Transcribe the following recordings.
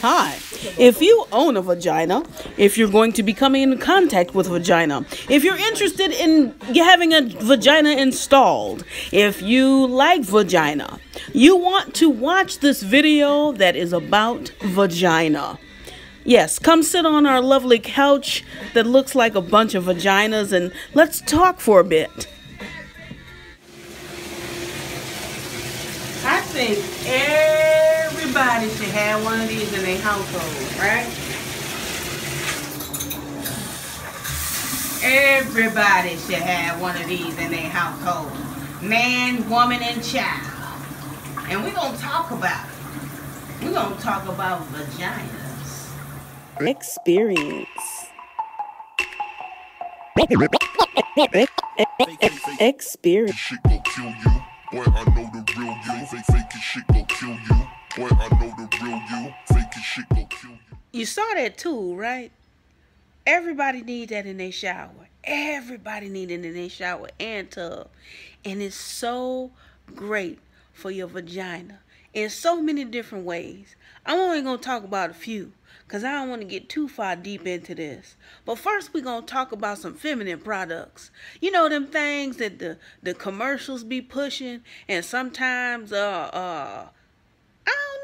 Hi. If you own a vagina, if you're going to be coming in contact with vagina, if you're interested in having a vagina installed, if you like vagina, you want to watch this video that is about vagina. Yes, come sit on our lovely couch that looks like a bunch of vaginas and let's talk for a bit. I think everybody should have one of these in their household, right? Everybody should have one of these in their household. Man, woman, and child. And we're going to talk about it. We're going to talk about vaginas. Experience. Experience. Boy, I know the real you. Fake fake shit go kill you. Boy, I know the real you. Shit kill you. You saw that too, right? Everybody need that in their shower. Everybody need it in their shower and tub. And it's so great for your vagina in so many different ways. I'm only going to talk about a few because I don't want to get too far deep into this. But first, we're going to talk about some feminine products. You know, them things that the, the commercials be pushing, and sometimes, uh, uh,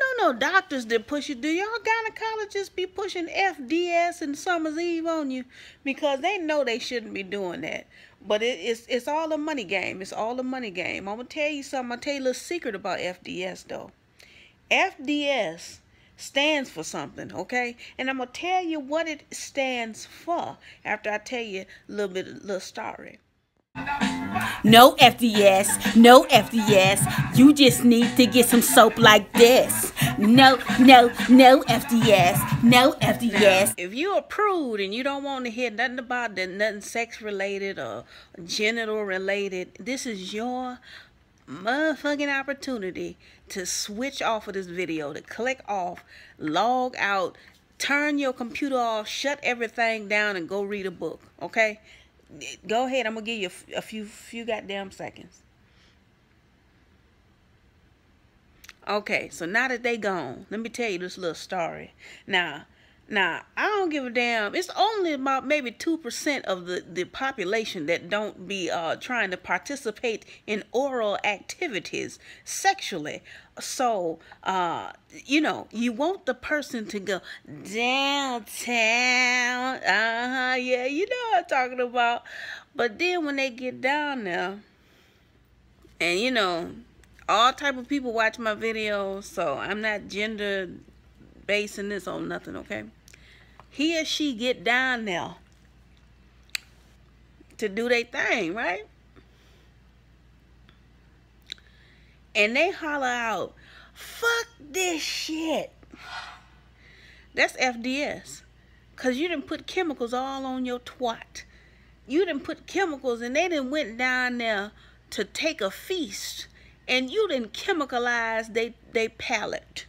no no doctors that push it. Do y'all gynecologists be pushing FDS and Summer's Eve on you? Because they know they shouldn't be doing that. But it, it's it's all a money game. It's all a money game. I'm gonna tell you something. Gonna tell you a little secret about FDS though. FDS stands for something, okay? And I'm going to tell you what it stands for after I tell you a little bit of little story. No FDS, no FDS. You just need to get some soap like this. No, no, no FDS, no FDS. If you're a prude and you don't want to hear nothing about that, nothing sex related or genital related, this is your motherfucking opportunity to switch off of this video, to click off, log out, turn your computer off, shut everything down, and go read a book. Okay? Go ahead. I'm gonna give you a, few few goddamn seconds. Okay, so now that they gone, let me tell you this little story. Now, now, I don't give a damn. It's only about maybe 2% of the, the population that don't be uh, trying to participate in oral activities sexually. So, uh, you know, you want the person to go downtown. Uh-huh, yeah, you know what I'm talking about. But then when they get down there, and, you know, all type of people watch my videos, so I'm not gender basing this on nothing, okay? He or she get down there to do their thing, right? And they holler out, fuck this shit. That's FDS. Because you didn't put chemicals all on your twat. You didn't put chemicals and they didn't went down there to take a feast. And you didn't chemicalize they, they palate.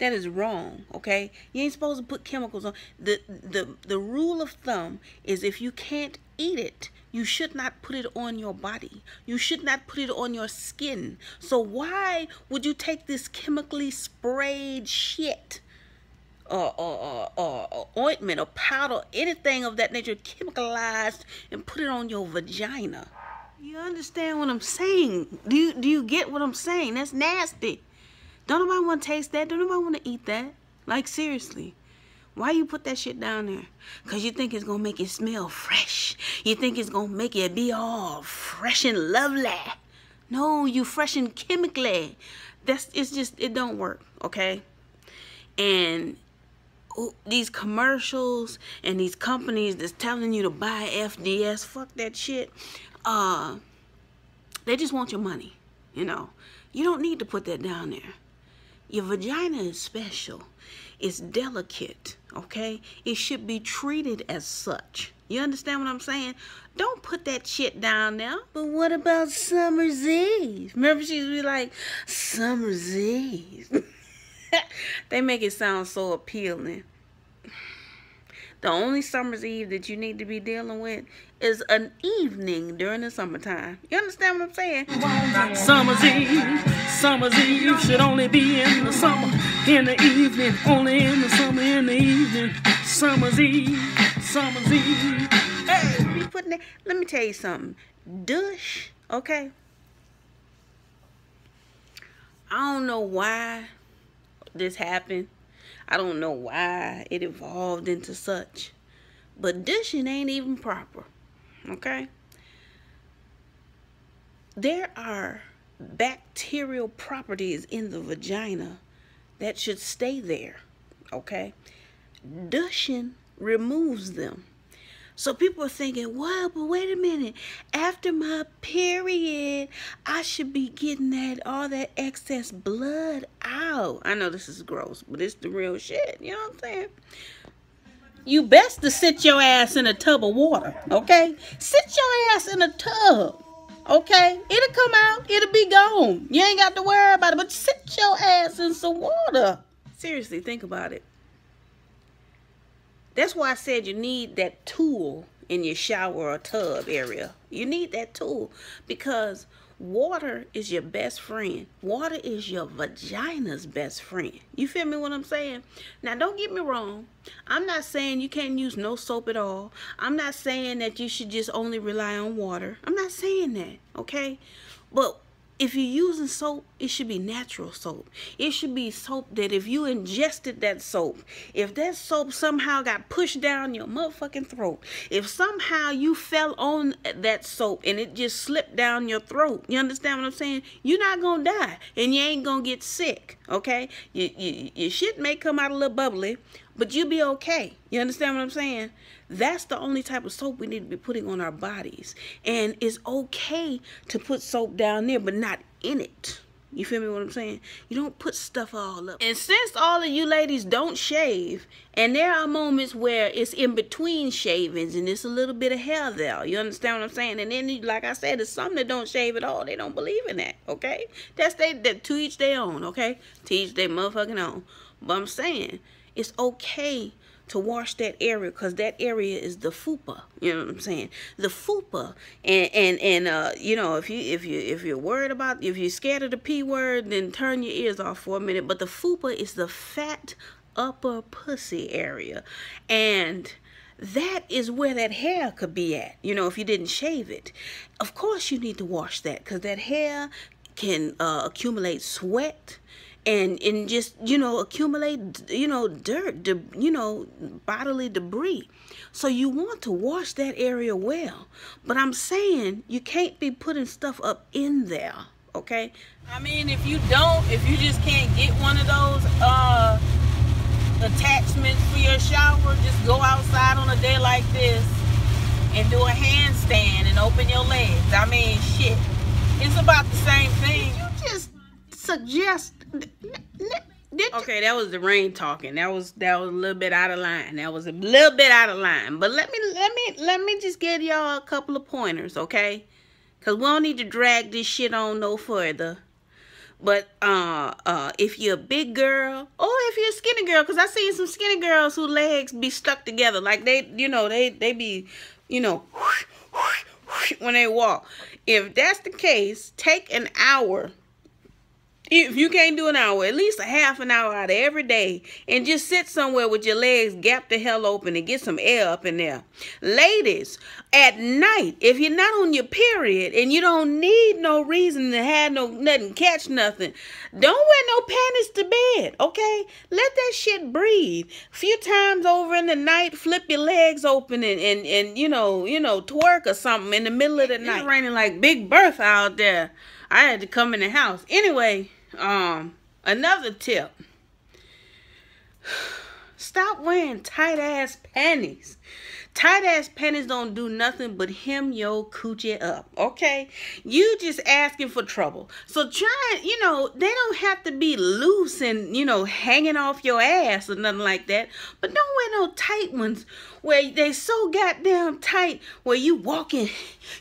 That is wrong, okay? You ain't supposed to put chemicals on. The, the, the rule of thumb is if you can't eat it, you should not put it on your body. You should not put it on your skin. So why would you take this chemically sprayed shit or, or, or, or, ointment or powder, anything of that nature, chemicalized, and put it on your vagina? You understand what I'm saying? Do you, do you get what I'm saying? That's nasty. Don't nobody want to taste that. Don't nobody want to eat that. Like, seriously. Why you put that shit down there? Because you think it's going to make it smell fresh. You think it's going to make it be all fresh and lovely. No, you fresh and chemically. That's, it's just, it don't work, okay? And these commercials and these companies that's telling you to buy FDS, fuck that shit. Uh, they just want your money, you know. You don't need to put that down there. Your vagina is special. It's delicate, okay? It should be treated as such. You understand what I'm saying? Don't put that shit down there. But what about Summer's Eve? Remember she'd be like, Summer's Eve. they make it sound so appealing. The only summer's eve that you need to be dealing with is an evening during the summertime. You understand what I'm saying? Summer's eve, summer's eve should only be in the summer, in the evening, only in the summer. In the evening. Summer's Eve, Summer's Eve. Hey, putting that. Let me tell you something. Douche, okay? I don't know why this happened. I don't know why it evolved into such. But douching ain't even proper, okay? There are bacterial properties in the vagina that should stay there, okay? Douching removes them. So people are thinking, well, but wait a minute. After my period, I should be getting that all that excess blood out. I know this is gross, but it's the real shit. You know what I'm saying? You best to sit your ass in a tub of water, okay? Sit your ass in a tub, okay? It'll come out. It'll be gone. You ain't got to worry about it, but sit your ass in some water. Seriously, think about it. That's why I said you need that tool in your shower or tub area. You need that tool because water is your best friend. Water is your vagina's best friend. You feel me what I'm saying? Now, don't get me wrong. I'm not saying you can't use no soap at all. I'm not saying that you should just only rely on water. I'm not saying that, okay? But if you're using soap, it should be natural soap. It should be soap that if you ingested that soap, if that soap somehow got pushed down your motherfucking throat, if somehow you fell on that soap and it just slipped down your throat, you understand what I'm saying? You're not gonna die and you ain't gonna get sick, okay? You, you, your shit may come out a little bubbly, but you'll be okay. You understand what I'm saying? That's the only type of soap we need to be putting on our bodies. And it's okay to put soap down there, but not in it. You feel me what I'm saying? You don't put stuff all up. And since all of you ladies don't shave, and there are moments where it's in between shavings and it's a little bit of hair there. You understand what I'm saying? And then, like I said, there's some that don't shave at all. They don't believe in that, okay? That's they, that to each their own, okay? To each their motherfucking own. But I'm saying, it's okay to wash that area because that area is the fupa you know what i'm saying? The fupa and and and uh you know if you if you if you're worried about if you're scared of the p word then turn your ears off for a minute. But the fupa is the fat upper pussy area and that is where that hair could be at you know if you didn't shave it. Of course you need to wash that because that hair can uh, accumulate sweat and and just you know accumulate you know dirt you know bodily debris. So you want to wash that area well. But i'm saying you can't be putting stuff up in there okay? I mean if you don't if you just can't get one of those uh attachments for your shower just go outside on a day like this and do a handstand and open your legs. I mean shit. It's about the same thing. You just suggest Okay, that was the rain talking. That was that was a little bit out of line. That was a little bit out of line. But let me let me let me just give y'all a couple of pointers, okay? Cause we don't need to drag this shit on no further. But uh uh if you're a big girl or if you're a skinny girl, cause I seen some skinny girls whose legs be stuck together. Like they you know, they they be, you know, when they walk. If that's the case, take an hour if you can't do an hour, at least a half an hour out of every day and just sit somewhere with your legs gapped the hell open and get some air up in there. Ladies, at night, if you're not on your period and you don't need no reason to have no nothing, catch nothing, don't wear no panties to bed, okay? Let that shit breathe. A few times over in the night, flip your legs open and, and, and you know, you know, twerk or something in the middle of the night. It's raining like Big Bertha out there. I had to come in the house. Anyway, um, another tip. Stop wearing tight ass panties. Tight ass panties don't do nothing but hem your coochie up, okay? You just asking for trouble. So try, you know, they don't have to be loose and, you know, hanging off your ass or nothing like that. But don't wear no tight ones where they so goddamn tight where you walking,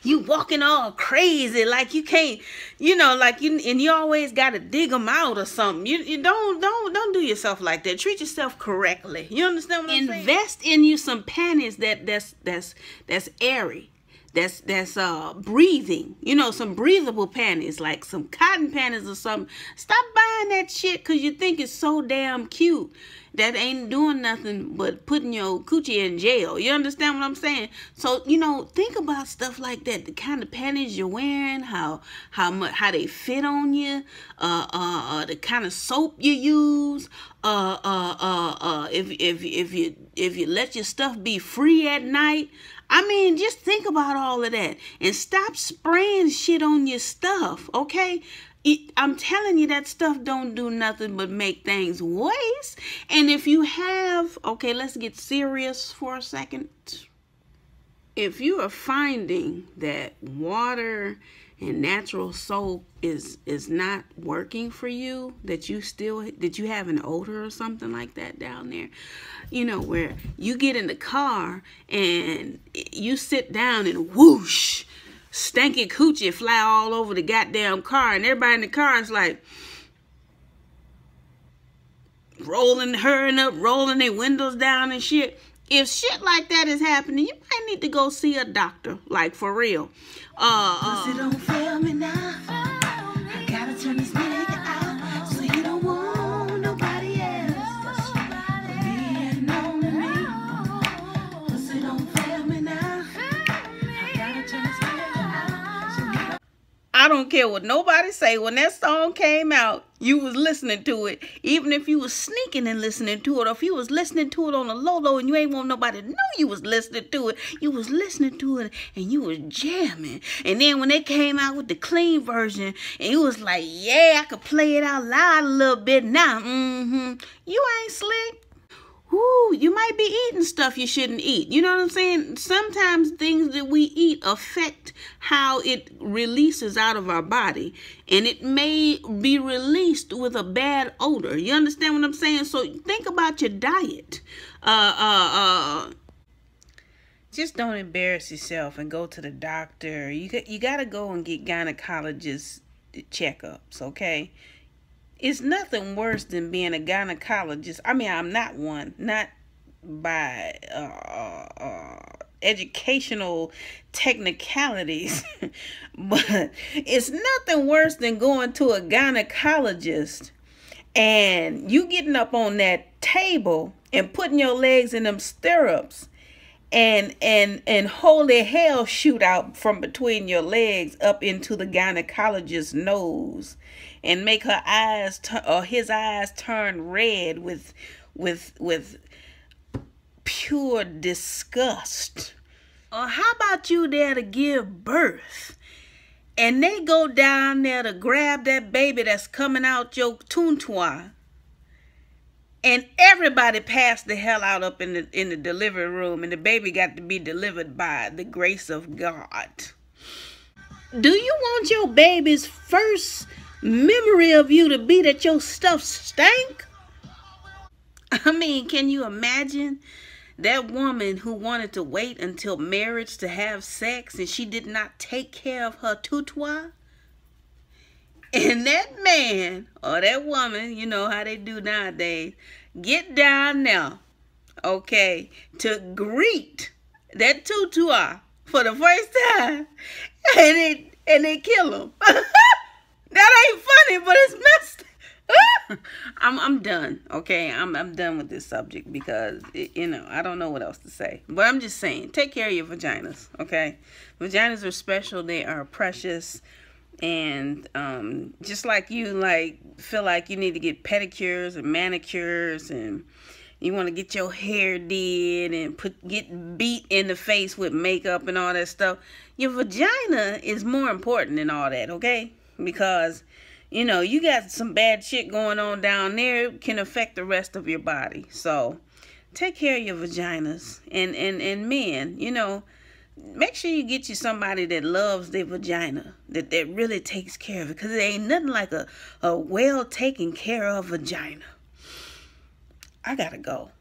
you walking all crazy like you can't, you know, like you and you always got to dig them out or something. You you don't don't don't do yourself like that. Treat yourself correctly. You understand what I'm Invest saying? in you some panties that that's that's that's airy that's that's uh breathing. You know, some breathable panties, like some cotton panties or something. Stop buying that shit because you think it's so damn cute that ain't doing nothing but putting your coochie in jail. You understand what I'm saying? So you know, think about stuff like that. The kind of panties you're wearing, how how much how they fit on you, uh, uh, uh the kind of soap you use, uh, uh, uh, uh, if if if you if you let your stuff be free at night. I mean, just think about all of that and stop spraying shit on your stuff, okay? I'm telling you that stuff don't do nothing but make things worse. And if you have, okay, let's get serious for a second. If you are finding that water and natural soap is is not working for you, that you still that you have an odor or something like that down there, you know, where you get in the car and you sit down and whoosh stanky coochie fly all over the goddamn car, and everybody in the car is like rolling, hurrying up, rolling their windows down and shit. If shit like that is happening, you might need to go see a doctor, like for real. Uh, uh, don't fail me now. I gotta turn this I don't care what nobody say. When that song came out, you was listening to it. Even if you was sneaking and listening to it, or if you was listening to it on a low low and you ain't want nobody to know you was listening to it, you was listening to it and you was jamming. And then when they came out with the clean version, and you was like, yeah, I could play it out loud a little bit now. Mm-hmm. You ain't slick. Ooh, you might be eating stuff you shouldn't eat. You know what I'm saying? Sometimes things that we eat affect how it releases out of our body. And it may be released with a bad odor. You understand what I'm saying? So think about your diet. Uh, uh, uh, just don't embarrass yourself and go to the doctor. You, you got to go and get gynecologist checkups, okay? It's nothing worse than being a gynecologist. I mean, I'm not one, not by uh, uh, educational technicalities, but it's nothing worse than going to a gynecologist and you getting up on that table and putting your legs in them stirrups and and and holy hell shoot out from between your legs up into the gynecologist's nose and make her eyes or his eyes turn red with with with pure disgust. Or how about you there to give birth? And they go down there to grab that baby that's coming out your tuntua. And everybody passed the hell out up in the in the delivery room, and the baby got to be delivered by the grace of God. Do you want your baby's first memory of you to be that your stuff stank? I mean, can you imagine that woman who wanted to wait until marriage to have sex and she did not take care of her tutoir? And that man or that woman, you know how they do nowadays, get down now, okay, to greet that tutua for the first time, and they and they kill him. That ain't funny, but it's messed. I'm I'm done. Okay, I'm I'm done with this subject because it, you know I don't know what else to say. But I'm just saying, take care of your vaginas. Okay, vaginas are special. They are precious, and um, just like you like feel like you need to get pedicures and manicures and you want to get your hair did and put get beat in the face with makeup and all that stuff. Your vagina is more important than all that. Okay because you know you got some bad shit going on down there it can affect the rest of your body. So take care of your vaginas and and and men you know make sure you get you somebody that loves their vagina that that really takes care of it because it ain't nothing like a a well taken care of vagina. I gotta go